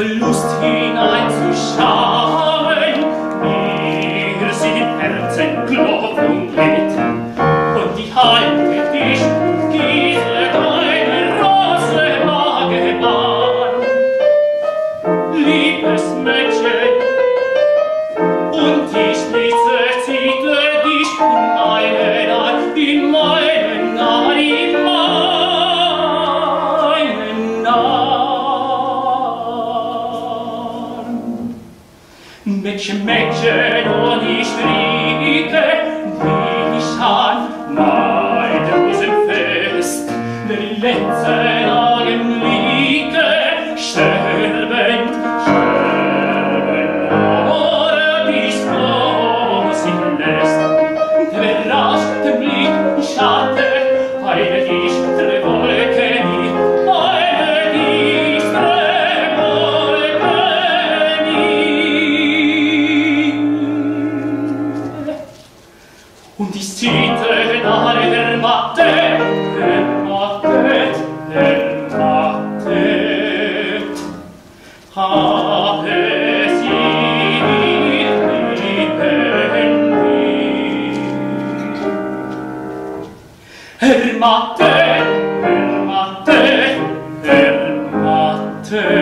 große Lust hineinzuschauen, mir sind die Herzen klopfen und die halten dich Mecce, mecce, non ich riete, wie ich an, mein Rosenfest, der letzte Lagen liete, und ist zitte dare der matte der matte. Der matte habe matte matte matte.